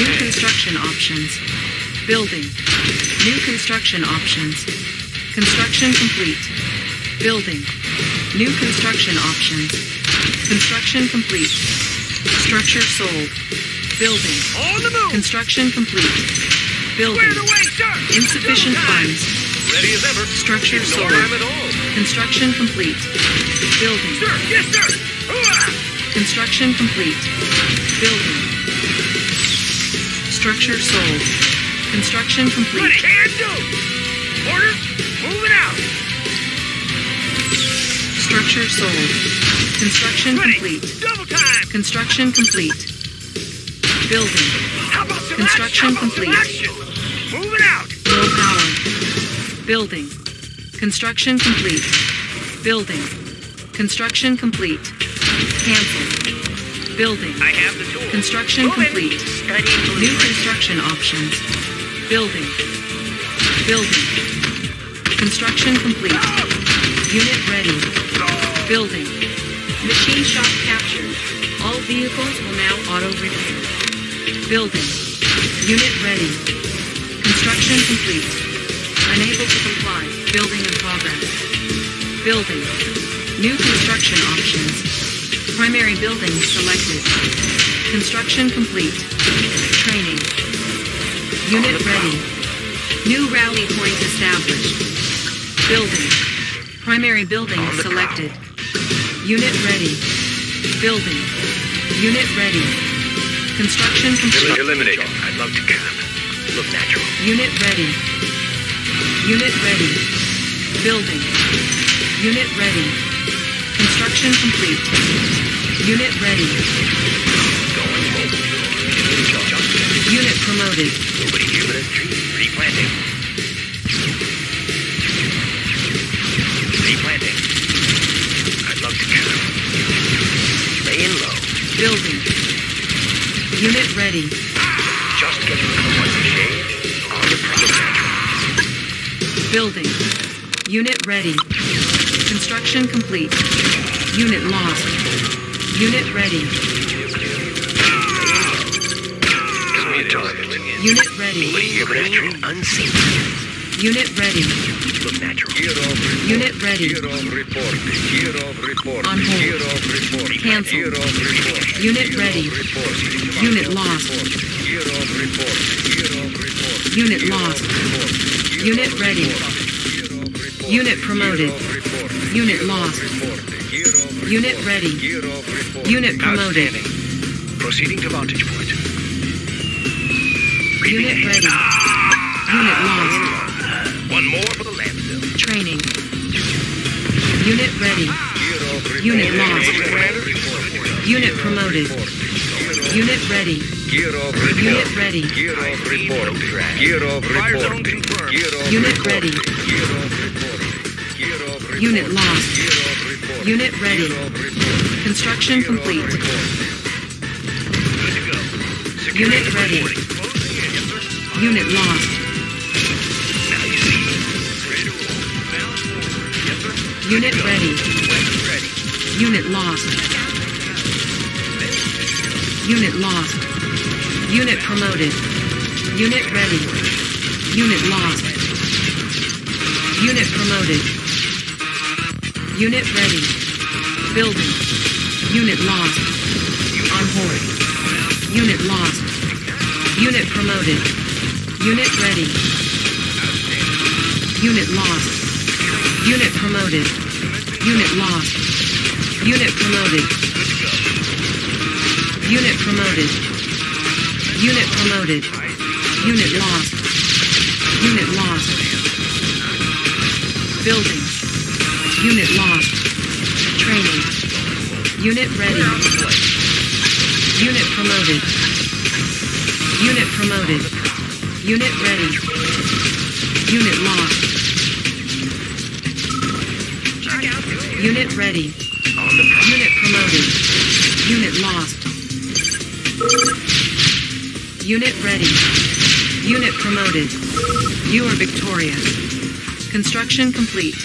New construction options. Building. New construction options. Construction complete. Building. New construction options. Construction complete. Structure sold. Building. On the move. Construction complete. Building. Away. Insufficient funds. Ready as ever. Structure no sold. time at all. Construction complete. Building. Sir, yes, sir. Construction complete. Building. Structure sold. Construction Ready, complete. hand do. Order, moving out. Structure sold. Construction Ready. complete. Double time. Construction complete. Building. How about some Construction action? How about some complete. Moving out. Low power. Building. Construction complete. Building. Construction complete. Cancel. Building. I have the tool. Construction Moving. complete. New construction options. Building. Building. Construction complete. Unit ready. Building. Machine shop captured. All vehicles will now auto repair. Building. Unit ready. Construction complete. Unable to comply. Building in progress. Building. New construction options. Primary building selected. Construction complete. Training. Unit ready. New rally point established. Building. Primary building selected. Unit ready. Building. Unit ready. Construction complete. Eliminate. I'd love to camp. Look natural. Unit ready. Unit ready. Building. Unit ready. Construction complete. Unit ready. Going home. Unit promoted. nobody here but a tree. Replanting. Replanting. I'd love to camp. Laying low. Building. Unit ready. Just getting someone to shade. On the property. Building. Unit ready. Construction complete. Unit lost. Unit ready. Unit ready. Here but a tree. Unseen. Unit ready. Look natural. Of Unit ready. Year of report. Year of report. On hold. Year of report. Cancel. Year of report. Unit Year ready. Report. Unit lost. Year of report. Year of report. Unit lost. Report. Unit ready. report. Report. Unit promoted. Report. Unit lost. report. Unit ready. Report. Unit promoted. Proceeding to vantage point. Unit ready. Unit lost. One more for the landfill. Training. Unit ready. Year. Unit lost. Unit promoted. Unit ready. Year of report. Unit ready. Year of report. Year of Fire report. zone confirmed. Year of Unit ready. Year of report. Year of report. Unit lost. Year of report. Unit ready. Year of report. Construction Year complete. Good to go. Unit ready. reporting. Closing in. Yes, sir. Unit lost. Unit ready. Unit lost. Unit lost. Unit promoted. Unit ready. Unit lost. Unit promoted. Unit ready. Building. Unit lost. On hold. Unit lost. Unit promoted. Unit ready. Unit lost. Unit promoted. Unit lost. Unit promoted. Unit promoted. Unit promoted. Unit lost. Unit lost. Building. Unit lost. Training. Unit ready. Unit promoted. Unit promoted. Unit ready. Unit lost. Unit ready. Unit promoted. Unit lost. Unit ready. Unit promoted. You are victorious. Construction complete.